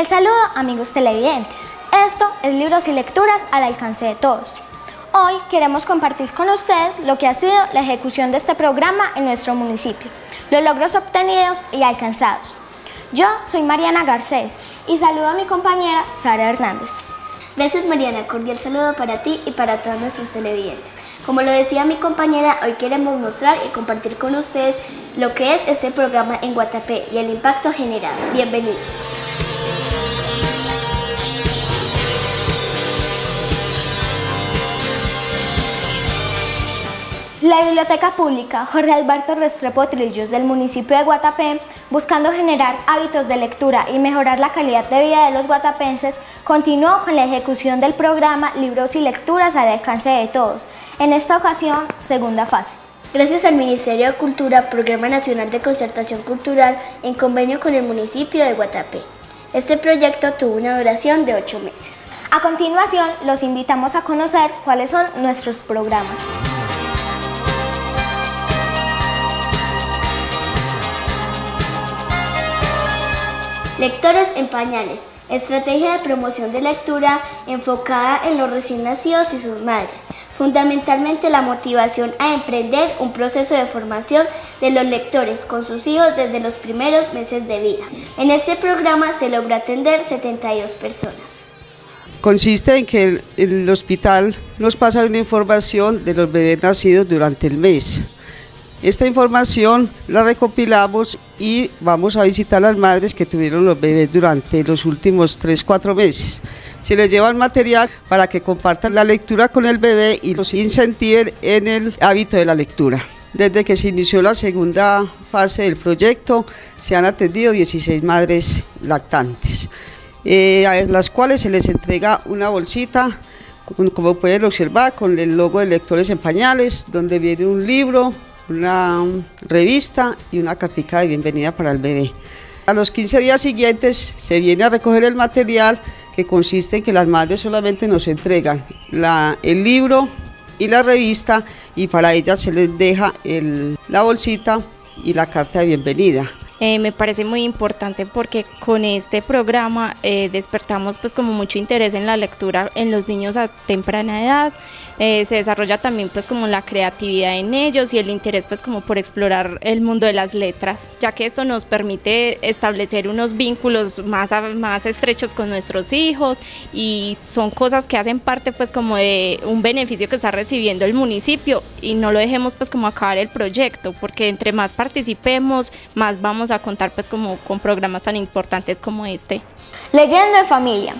Cordial saludo amigos televidentes. Esto es Libros y Lecturas al alcance de todos. Hoy queremos compartir con usted lo que ha sido la ejecución de este programa en nuestro municipio, los logros obtenidos y alcanzados. Yo soy Mariana Garcés y saludo a mi compañera Sara Hernández. Gracias Mariana, cordial saludo para ti y para todos nuestros televidentes. Como lo decía mi compañera, hoy queremos mostrar y compartir con ustedes lo que es este programa en Guatapé y el impacto generado. Bienvenidos. La Biblioteca Pública Jorge Alberto Restrepo Trillos del municipio de Guatapé, buscando generar hábitos de lectura y mejorar la calidad de vida de los guatapenses, continuó con la ejecución del programa Libros y Lecturas al alcance de todos, en esta ocasión segunda fase. Gracias al Ministerio de Cultura, Programa Nacional de Concertación Cultural, en convenio con el municipio de Guatapé. Este proyecto tuvo una duración de ocho meses. A continuación, los invitamos a conocer cuáles son nuestros programas. Lectores en pañales. Estrategia de promoción de lectura enfocada en los recién nacidos y sus madres. Fundamentalmente la motivación a emprender un proceso de formación de los lectores con sus hijos desde los primeros meses de vida. En este programa se logró atender 72 personas. Consiste en que el, hospital nos pasa una información de los bebés nacidos durante el mes. Esta información la recopilamos y vamos a visitar a las madres que tuvieron los bebés durante los últimos 3-4 meses. Se les lleva el material para que compartan la lectura con el bebé y los incentiven en el hábito de la lectura. Desde que se inició la segunda fase del proyecto, se han atendido 16 madres lactantes, eh, a las cuales se les entrega una bolsita como pueden observar, con el logo de Lectores en Pañales, donde viene un libro, una revista y una cartica de bienvenida para el bebé. A los 15 días siguientes se viene a recoger el material que consiste en que las madres solamente nos entregan el libro y la revista y para ellas se les deja la bolsita y la carta de bienvenida. Eh, me parece muy importante porque con este programa eh, despertamos pues como mucho interés en la lectura en los niños a temprana edad, eh, se desarrolla también pues como la creatividad en ellos y el interés pues como por explorar el mundo de las letras, ya que esto nos permite establecer unos vínculos más, más estrechos con nuestros hijos y son cosas que hacen parte pues como de un beneficio que está recibiendo el municipio y no lo dejemos pues como acabar el proyecto porque entre más participemos más vamos a contar pues como con programas tan importantes como este. Leyendo en familia.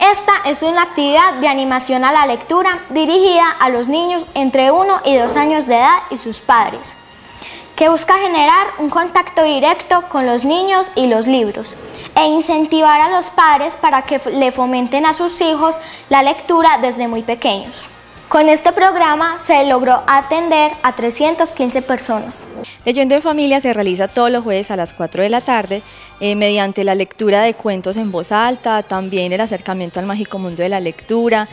Esta es una actividad de animación a la lectura dirigida a los niños entre 1 y 2 años de edad y sus padres, que busca generar un contacto directo con los niños y los libros e incentivar a los padres para que le fomenten a sus hijos la lectura desde muy pequeños. Con este programa se logró atender a 315 personas. Leyendo en familia se realiza todos los jueves a las 4 de la tarde eh, mediante la lectura de cuentos en voz alta, también el acercamiento al mágico mundo de la lectura,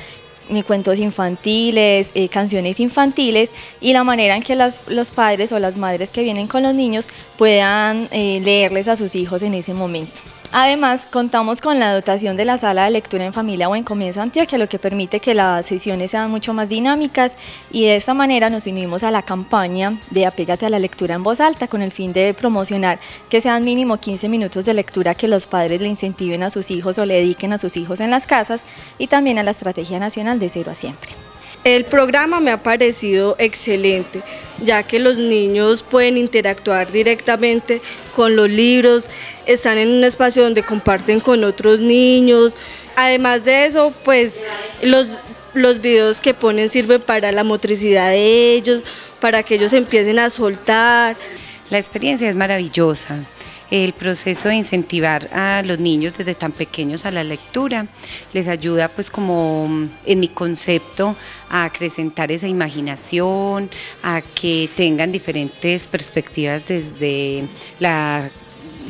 cuentos infantiles, eh, canciones infantiles y la manera en que los padres o las madres que vienen con los niños puedan eh, leerles a sus hijos en ese momento. Además, contamos con la dotación de la sala de lectura en familia o en comienzo Antioquia, lo que permite que las sesiones sean mucho más dinámicas y de esta manera nos unimos a la campaña de Apégate a la lectura en voz alta con el fin de promocionar que sean mínimo 15 minutos de lectura que los padres le incentiven a sus hijos o le dediquen a sus hijos en las casas y también a la Estrategia Nacional de Cero a Siempre. El programa me ha parecido excelente, ya que los niños pueden interactuar directamente con los libros, están en un espacio donde comparten con otros niños. Además de eso, pues los, los videos que ponen sirven para la motricidad de ellos, para que ellos empiecen a soltar. La experiencia es maravillosa el proceso de incentivar a los niños desde tan pequeños a la lectura. Les ayuda pues como mm, en mi concepto a acrecentar esa imaginación, a que tengan diferentes perspectivas desde la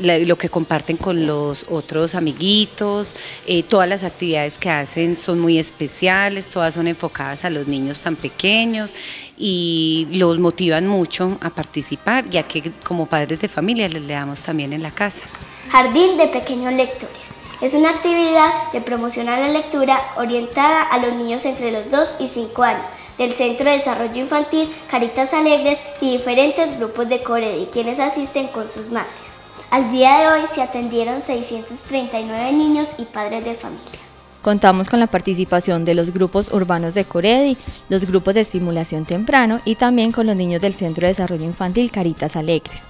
lo que comparten con los otros amiguitos, eh, todas las actividades que hacen son muy especiales, todas son enfocadas a los niños tan pequeños y los motivan mucho a participar, ya que como padres de familia les leamos también en la casa. Jardín de Pequeños Lectores. Es una actividad de promoción a la lectura orientada a los niños entre los 2 y 5 años del Centro de Desarrollo Infantil Caritas Alegres y diferentes grupos de Coredi, quienes asisten con sus madres. Al día de hoy se atendieron 639 niños y padres de familia. Contamos con la participación de los grupos urbanos de Coredi, los grupos de estimulación temprano y también con los niños del Centro de Desarrollo Infantil Caritas Alegres.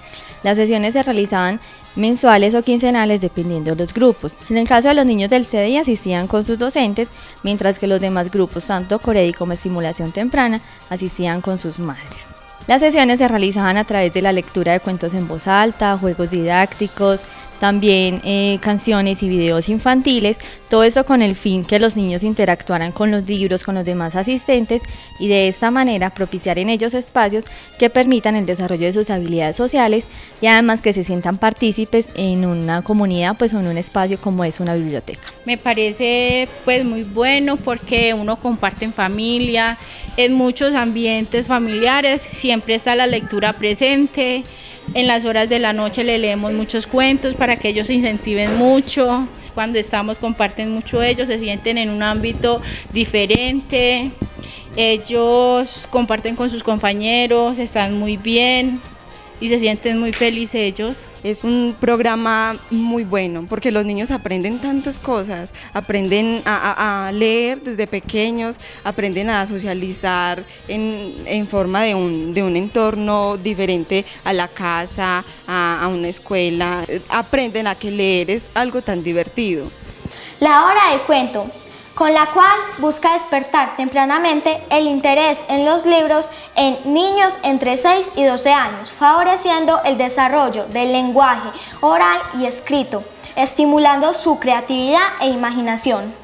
Las sesiones se realizaban mensuales o quincenales dependiendo de los grupos. En el caso de los niños del CDI asistían con sus docentes, mientras que los demás grupos, tanto Coredi como Estimulación Temprana, asistían con sus madres. Las sesiones se realizaban a través de la lectura de cuentos en voz alta, juegos didácticos, también eh, canciones y videos infantiles, todo esto con el fin que los niños interactuaran con los libros, con los demás asistentes y de esta manera propiciar en ellos espacios que permitan el desarrollo de sus habilidades sociales y además que se sientan partícipes en una comunidad, pues en un espacio como es una biblioteca. Me parece pues muy bueno porque uno comparte en familia, en muchos ambientes familiares, siempre está la lectura presente. En las horas de la noche le leemos muchos cuentos para que ellos se incentiven mucho. Cuando estamos comparten mucho ellos, se sienten en un ámbito diferente. Ellos comparten con sus compañeros, están muy bien y se sienten muy felices ellos. Es un programa muy bueno porque los niños aprenden tantas cosas, aprenden a, leer desde pequeños, aprenden a socializar en, en forma de un, de un, entorno diferente a la casa, a, a una escuela, aprenden a que leer es algo tan divertido. La hora del cuento con la cual busca despertar tempranamente el interés en los libros en niños entre 6 y 12 años, favoreciendo el desarrollo del lenguaje oral y escrito, estimulando su creatividad e imaginación.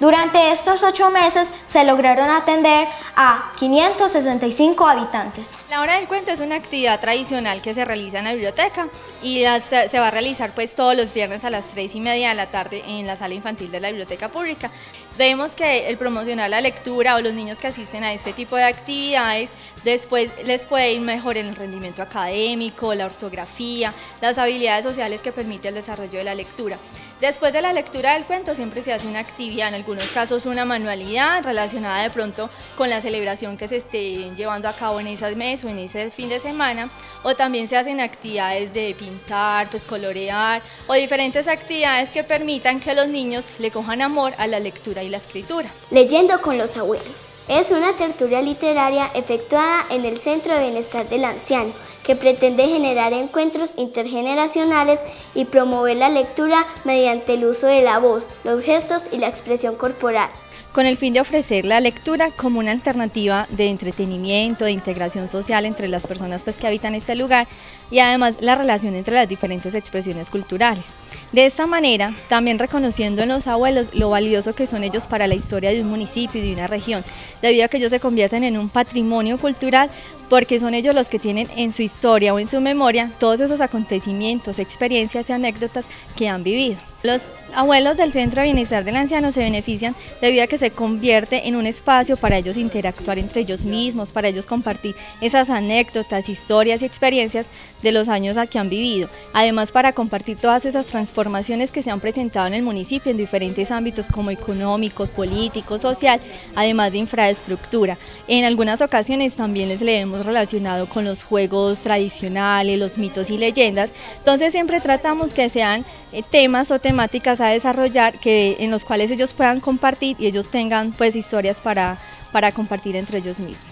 Durante estos ocho meses se lograron atender a 565 habitantes. La hora del cuento es una actividad tradicional que se realiza en la biblioteca y se va a realizar pues todos los viernes a las 3 y media de la tarde en la sala infantil de la biblioteca pública. Vemos que el promocionar la lectura o los niños que asisten a este tipo de actividades después les puede ir mejor en el rendimiento académico, la ortografía, las habilidades sociales que permite el desarrollo de la lectura. Después de la lectura del cuento siempre se hace una actividad, en algunos casos una manualidad relacionada de pronto con la celebración que se esté llevando a cabo en ese mes o en ese fin de semana, o también se hacen actividades de pintar, pues colorear, o diferentes actividades que permitan que los niños le cojan amor a la lectura y la escritura. Leyendo con los abuelos. Es una tertulia literaria efectuada en el Centro de Bienestar del Anciano que pretende generar encuentros intergeneracionales y promover la lectura mediante el uso de la voz, los gestos y la expresión corporal con el fin de ofrecer la lectura como una alternativa de entretenimiento, de integración social entre las personas pues, que habitan este lugar y además la relación entre las diferentes expresiones culturales. De esta manera, también reconociendo en los abuelos lo valioso que son ellos para la historia de un municipio y de una región, debido a que ellos se convierten en un patrimonio cultural porque son ellos los que tienen en su historia o en su memoria todos esos acontecimientos, experiencias y anécdotas que han vivido. Los abuelos del Centro de Bienestar del Anciano se benefician debido a que se convierte en un espacio para ellos interactuar entre ellos mismos, para ellos compartir esas anécdotas, historias y experiencias de los años a que han vivido. Además, para compartir todas esas transformaciones que se han presentado en el municipio en diferentes ámbitos como económico, político, social, además de infraestructura. En algunas ocasiones también les le hemos relacionado con los juegos tradicionales, los mitos y leyendas. Entonces siempre tratamos que sean eh, temas o temáticas a desarrollar que, en los cuales ellos puedan compartir y ellos tengan pues historias para, para compartir entre ellos mismos.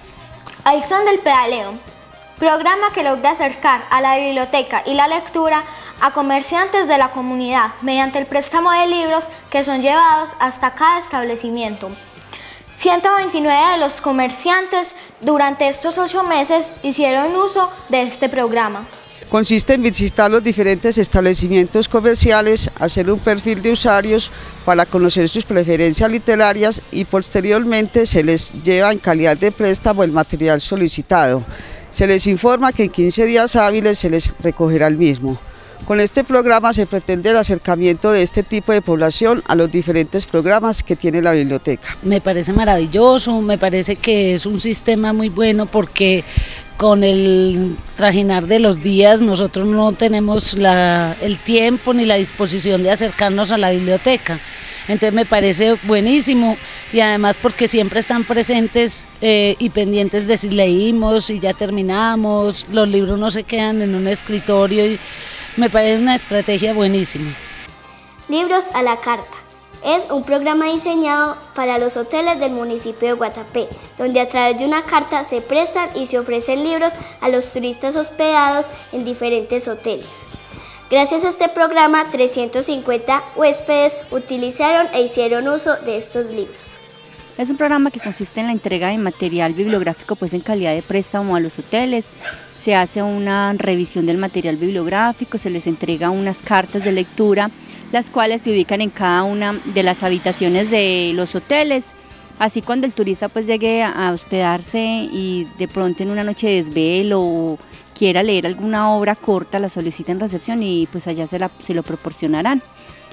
Adicción del pedaleo, programa que logra acercar a la biblioteca y la lectura a comerciantes de la comunidad mediante el préstamo de libros que son llevados hasta cada establecimiento. 129 de los comerciantes durante estos ocho meses hicieron uso de este programa. Consiste en visitar los diferentes establecimientos comerciales, hacer un perfil de usuarios para conocer sus preferencias literarias y posteriormente se les lleva en calidad de préstamo el material solicitado. Se les informa que en 15 días hábiles se les recogerá el mismo. Con este programa se pretende el acercamiento de este tipo de población a los diferentes programas que tiene la biblioteca. Me parece maravilloso, me parece que es un sistema muy bueno porque con el trajinar de los días nosotros no tenemos el tiempo ni la disposición de acercarnos a la biblioteca. Entonces me parece buenísimo y además porque siempre están presentes eh, y pendientes de si leímos y ya terminamos, los libros no se quedan en un escritorio y me parece una estrategia buenísima. Libros a la carta. Es un programa diseñado para los hoteles del municipio de Guatapé, donde a través de una carta se prestan y se ofrecen libros a los turistas hospedados en diferentes hoteles. Gracias a este programa, 350 huéspedes utilizaron e hicieron uso de estos libros. Es un programa que consiste en la entrega de material bibliográfico pues en calidad de préstamo a los hoteles. Se hace una revisión del material bibliográfico, se les entrega unas cartas de lectura, las cuales se ubican en cada una de las habitaciones de los hoteles. Así cuando el turista pues llegue a hospedarse y de pronto en una noche de desvelo quiera leer alguna obra corta, la solicita en recepción y pues allá se, la, se lo proporcionarán.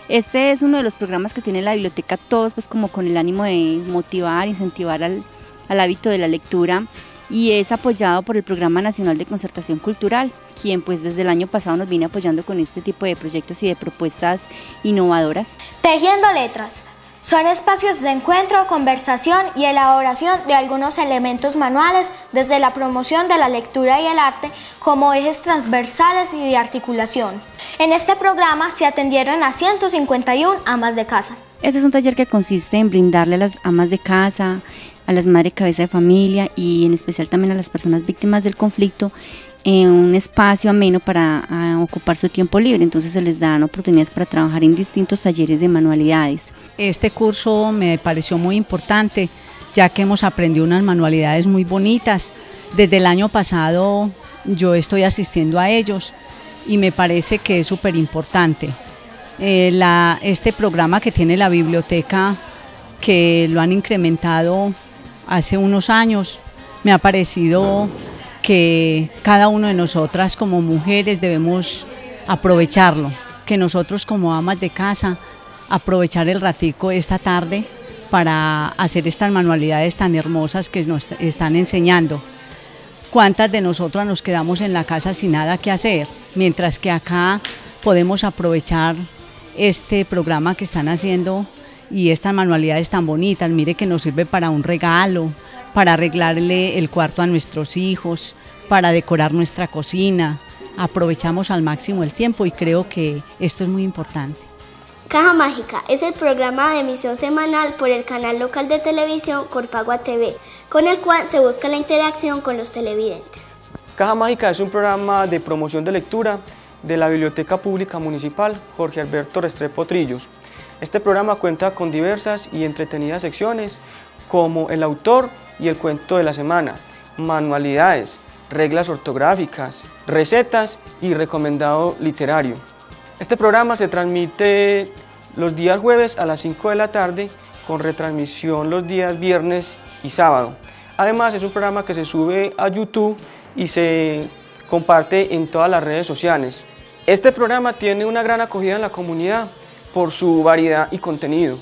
Este es uno de los programas que tiene la biblioteca, todos pues como con el ánimo de motivar, incentivar al hábito de la lectura y es apoyado por el Programa Nacional de Concertación Cultural, quien pues desde el año pasado nos viene apoyando con este tipo de proyectos y de propuestas innovadoras. Tejiendo letras. Son espacios de encuentro, conversación y elaboración de algunos elementos manuales desde la promoción de la lectura y el arte como ejes transversales y de articulación. En este programa se atendieron a 151 amas de casa. Este es un taller que consiste en brindarle a las amas de casa, a las madres cabeza de familia y en especial también a las personas víctimas del conflicto en un espacio ameno para ocupar su tiempo libre, entonces se les dan oportunidades para trabajar en distintos talleres de manualidades. Este curso me pareció muy importante, ya que hemos aprendido unas manualidades muy bonitas. Desde el año pasado yo estoy asistiendo a ellos y me parece que es súper importante. Eh, este programa que tiene la biblioteca, que lo han incrementado hace unos años, me ha parecido que cada uno de nosotras como mujeres debemos aprovecharlo, que nosotros como amas de casa aprovechar el ratico esta tarde para hacer estas manualidades tan hermosas que nos están enseñando. ¿Cuántas de nosotras nos quedamos en la casa sin nada que hacer? Mientras que acá podemos aprovechar este programa que están haciendo y estas manualidades tan bonitas. Mire que nos sirve para un regalo, para arreglarle el cuarto a nuestros hijos, para decorar nuestra cocina. Aprovechamos al máximo el tiempo y creo que esto es muy importante. Caja Mágica es el programa de emisión semanal por el canal local de televisión Corpagua TV, con el cual se busca la interacción con los televidentes. Caja Mágica es un programa de promoción de lectura de la Biblioteca Pública Municipal Jorge Alberto Restrepo Trillos. Este programa cuenta con diversas y entretenidas secciones como el autor y el cuento de la semana, manualidades, reglas ortográficas, recetas y recomendado literario. Este programa se transmite los días jueves a las 5 de la tarde con retransmisión los días viernes y sábado. Además es un programa que se sube a YouTube y se comparte en todas las redes sociales. Este programa tiene una gran acogida en la comunidad por su variedad y contenido.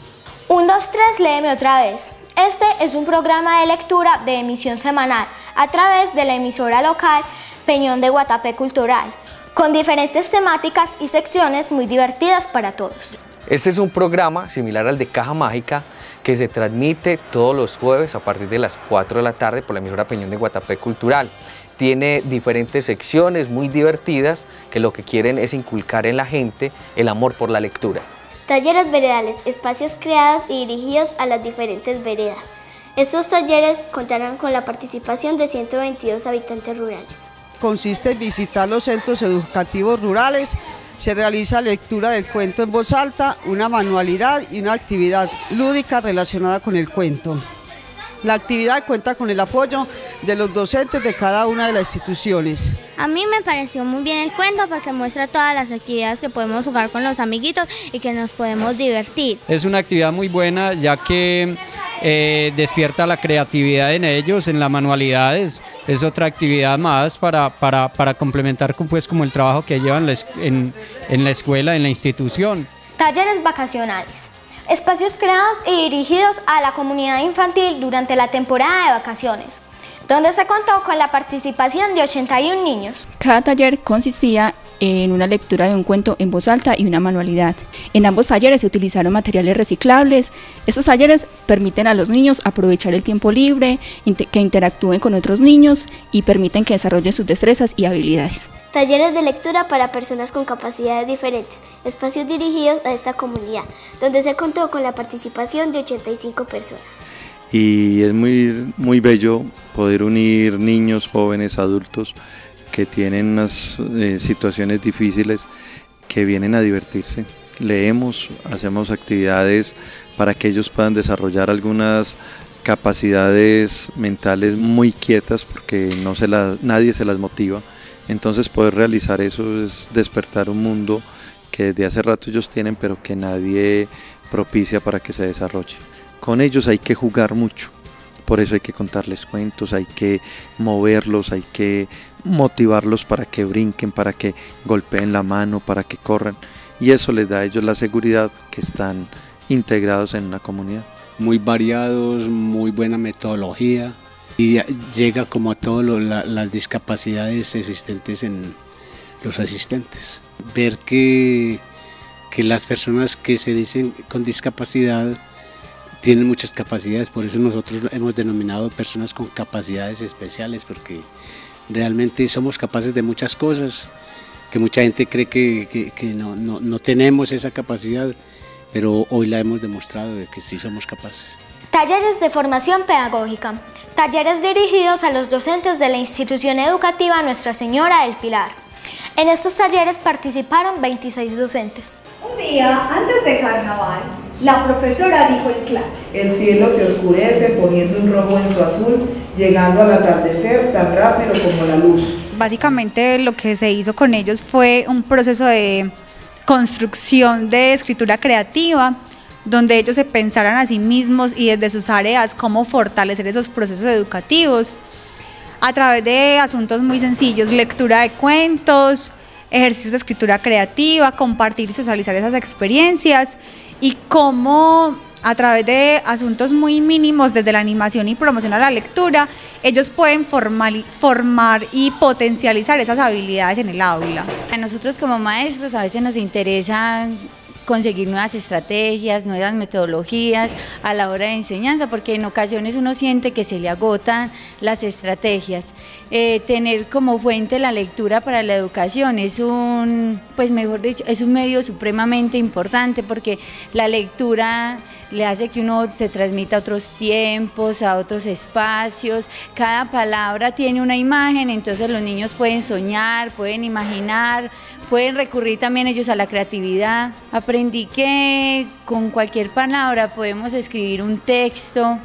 1, 2, 3, léeme otra vez. Este es un programa de lectura de emisión semanal a través de la emisora local Peñón de Guatapé Cultural, con diferentes temáticas y secciones muy divertidas para todos. Este es un programa similar al de Caja Mágica que se transmite todos los jueves a partir de las 4 de la tarde por la emisora Peñón de Guatapé Cultural. Tiene diferentes secciones muy divertidas que lo que quieren es inculcar en la gente el amor por la lectura. Talleres veredales, espacios creados y dirigidos a las diferentes veredas. Estos talleres contarán con la participación de 122 habitantes rurales. Consiste en visitar los centros educativos rurales, se realiza lectura del cuento en voz alta, una manualidad y una actividad lúdica relacionada con el cuento. La actividad cuenta con el apoyo de los docentes de cada una de las instituciones. A mí me pareció muy bien el cuento porque muestra todas las actividades que podemos jugar con los amiguitos y que nos podemos divertir. Es una actividad muy buena ya que eh, despierta la creatividad en ellos, en las manualidades, es otra actividad más para, para, para complementar con, pues, como el trabajo que llevan en, en la escuela, en la institución. Talleres vacacionales. Espacios creados y dirigidos a la comunidad infantil durante la temporada de vacaciones donde se contó con la participación de 81 niños. Cada taller consistía en una lectura de un cuento en voz alta y una manualidad. En ambos talleres se utilizaron materiales reciclables. Estos talleres permiten a los niños aprovechar el tiempo libre, que interactúen con otros niños y permiten que desarrollen sus destrezas y habilidades. Talleres de lectura para personas con capacidades diferentes, espacios dirigidos a esta comunidad, donde se contó con la participación de 85 personas. Y es muy, muy bello poder unir niños, jóvenes, adultos que tienen unas eh, situaciones difíciles que vienen a divertirse. Leemos, hacemos actividades para que ellos puedan desarrollar algunas capacidades mentales muy quietas porque no se nadie se las motiva. Entonces poder realizar eso es despertar un mundo que desde hace rato ellos tienen pero que nadie propicia para que se desarrolle. Con ellos hay que jugar mucho, por eso hay que contarles cuentos, hay que moverlos, hay que motivarlos para que brinquen, para que golpeen la mano, para que corran. Y eso les da a ellos la seguridad que están integrados en una comunidad. Muy variados, muy buena metodología y llega como a todas las discapacidades existentes en los asistentes. Ver que, que las personas que se dicen con discapacidad tienen muchas capacidades, por eso nosotros hemos denominado personas con capacidades especiales, porque realmente somos capaces de muchas cosas, que mucha gente cree que, no, no, tenemos esa capacidad, pero hoy la hemos demostrado de que sí somos capaces. Talleres de formación pedagógica. Talleres dirigidos a los docentes de la institución educativa Nuestra Señora del Pilar. En estos talleres participaron 26 docentes. Un día antes de carnaval, la profesora dijo en clase. El cielo se oscurece poniendo un rojo en su azul, llegando al atardecer tan rápido como la luz. Básicamente lo que se hizo con ellos fue un proceso de construcción de escritura creativa, donde ellos se pensaran a sí mismos y desde sus áreas cómo fortalecer esos procesos educativos a través de asuntos muy sencillos, lectura de cuentos, ejercicios de escritura creativa, compartir y socializar esas experiencias y cómo a través de asuntos muy mínimos desde la animación y promoción a la lectura, ellos pueden formar y potencializar esas habilidades en el aula. A nosotros como maestros a veces nos interesa conseguir nuevas estrategias, nuevas metodologías a la hora de enseñanza, porque en ocasiones uno siente que se le agotan las estrategias. Eh, tener como fuente la lectura para la educación es un, pues mejor dicho, es un medio supremamente importante porque la lectura le hace que uno se transmita a otros tiempos, a otros espacios. Cada palabra tiene una imagen, entonces los niños pueden soñar, pueden imaginar, pueden recurrir también ellos a la creatividad. Aprendí que con cualquier palabra podemos escribir un texto,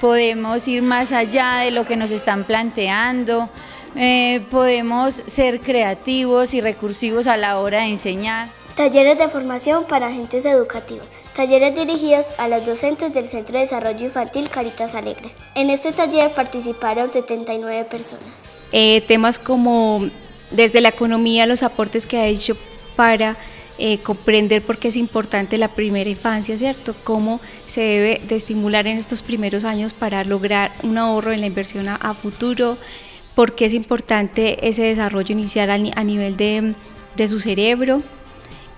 podemos ir más allá de lo que nos están planteando, eh, podemos ser creativos y recursivos a la hora de enseñar. Talleres de formación para agentes educativos. Talleres dirigidos a los docentes del Centro de Desarrollo Infantil Caritas Alegres. En este taller participaron 79 personas. Eh, temas como desde la economía, los aportes que ha hecho para eh, comprender por qué es importante la primera infancia, ¿cierto? Cómo se debe de estimular en estos primeros años para lograr un ahorro en la inversión a, futuro, por qué es importante ese desarrollo inicial a, nivel de, de su cerebro,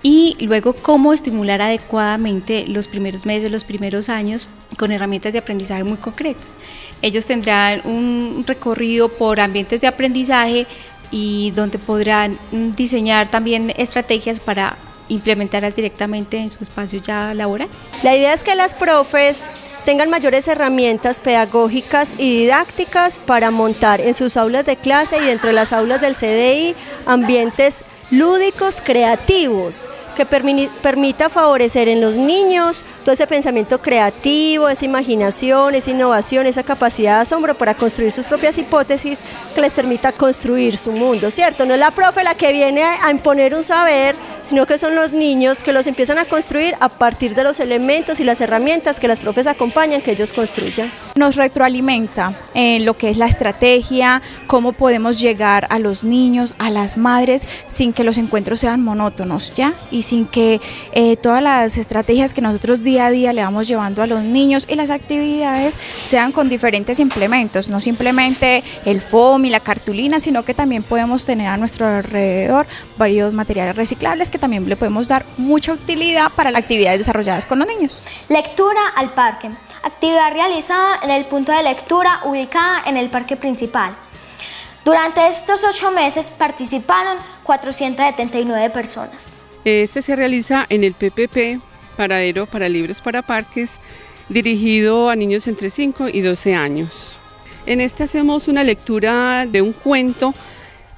y luego cómo estimular adecuadamente los primeros meses, los primeros años con herramientas de aprendizaje muy concretas. Ellos tendrán un recorrido por ambientes de aprendizaje y donde podrán diseñar también estrategias para implementarlas directamente en su espacio ya laboral. La idea es que las profes tengan mayores herramientas pedagógicas y didácticas para montar en sus aulas de clase y dentro de las aulas del CDI ambientes lúdicos, creativos, que permita favorecer en los niños todo ese pensamiento creativo, esa imaginación, esa innovación, esa capacidad de asombro para construir sus propias hipótesis que les permita construir su mundo, ¿cierto? No es la profe la que viene a imponer un saber, sino que son los niños que los empiezan a construir a partir de los elementos y las herramientas que las profes acompañan que ellos construyan. Nos retroalimenta en lo que es la estrategia, cómo podemos llegar a los niños, a las madres, sin que los encuentros sean monótonos, ¿ya? Sin que eh, todas las estrategias que nosotros día a día le vamos llevando a los niños y las actividades sean con diferentes implementos, no simplemente el foam y la cartulina, sino que también podemos tener a nuestro alrededor varios materiales reciclables que también le podemos dar mucha utilidad para las actividades desarrolladas con los niños. Lectura al parque. Actividad realizada en el punto de lectura ubicada en el parque principal. Durante estos ocho meses participaron 479 personas. Este se realiza en el PPP, Paradero para Libros para Parques, dirigido a niños entre 5 y 12 años. En este hacemos una lectura de un cuento,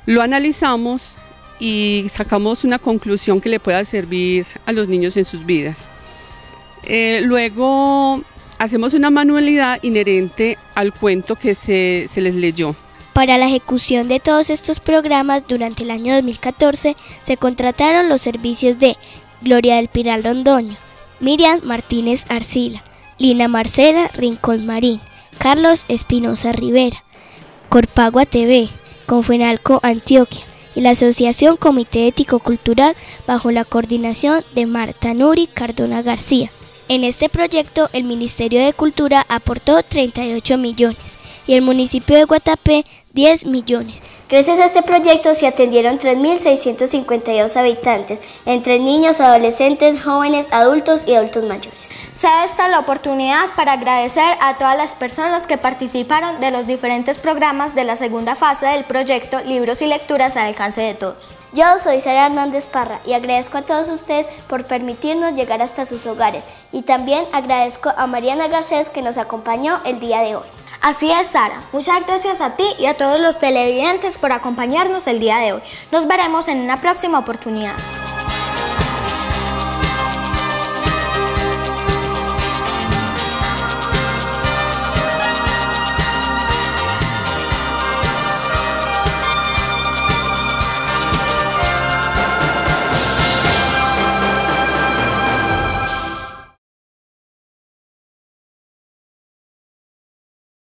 lo analizamos y sacamos una conclusión que le pueda servir a los niños en sus vidas. Eh, luego hacemos una manualidad inherente al cuento que se, se les leyó. Para la ejecución de todos estos programas durante el año 2014 se contrataron los servicios de Gloria del Pilar Londoño, Miriam Martínez Arcila, Lina Marcela Rincón Marín, Carlos Espinosa Rivera, Corpagua TV, Confenalco Antioquia y la Asociación Comité Ético Cultural bajo la coordinación de Marta Nuri Cardona García. En este proyecto el Ministerio de Cultura aportó 38 millones y el municipio de Guatapé 10 millones. Gracias a este proyecto se atendieron 3.652 habitantes, entre niños, adolescentes, jóvenes, adultos y adultos mayores. Se esta la oportunidad para agradecer a todas las personas que participaron de los diferentes programas de la segunda fase del proyecto Libros y Lecturas al alcance de todos. Yo soy Sara Hernández Parra y agradezco a todos ustedes por permitirnos llegar hasta sus hogares y también agradezco a Mariana Garcés que nos acompañó el día de hoy. Así es, Sara. Muchas gracias a ti y a todos los televidentes por acompañarnos el día de hoy. Nos veremos en una próxima oportunidad.